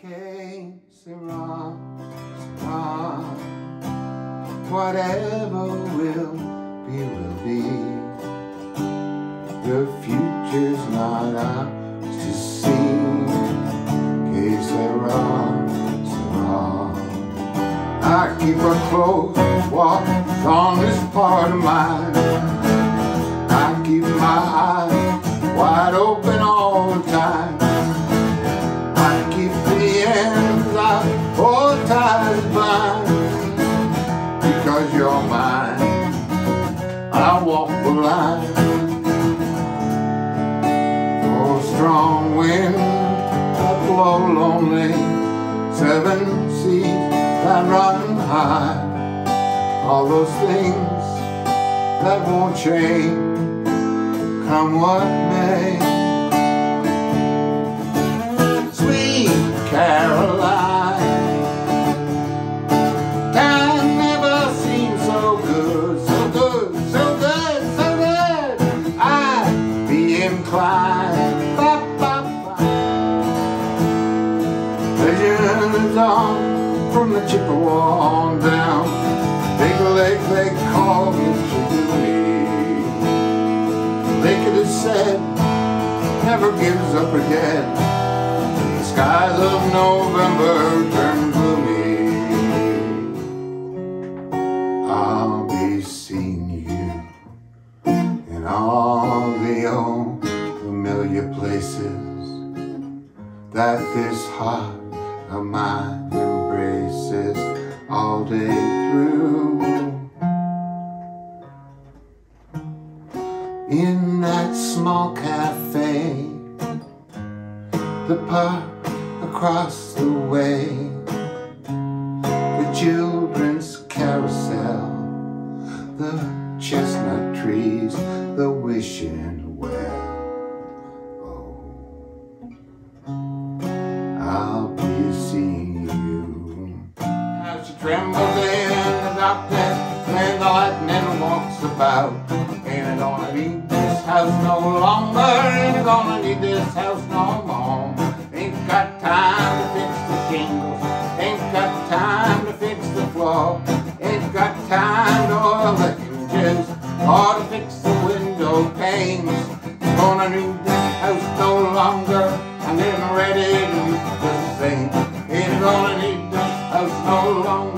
Sera, sera. Whatever will be, will be. The future's not ours to see. Que sera, sera. I keep a close watch on this part of mine. Blind. Because you're mine, I walk the line. Oh, strong wind that blow lonely, seven seas that run high. All those things that won't change, come what may. From the Chippewa on down. Big Lake, they call Gitche Gumee. Lake it is said, never gives up again. The skies of November turn gloomy. I'll be seeing you in all the old familiar places that this heart of mine all day through. In that small cafe, the park across the way, the children's lightning walks about, ain't gonna need this house no longer? Ain't gonna need this house no more? Ain't got time to fix the shingles, ain't got time to fix the floor, ain't got time to oil the hinges or to fix the window panes. Gonna need this house no longer, I'm getting ready to leave the same. Ain't gonna need this house no longer.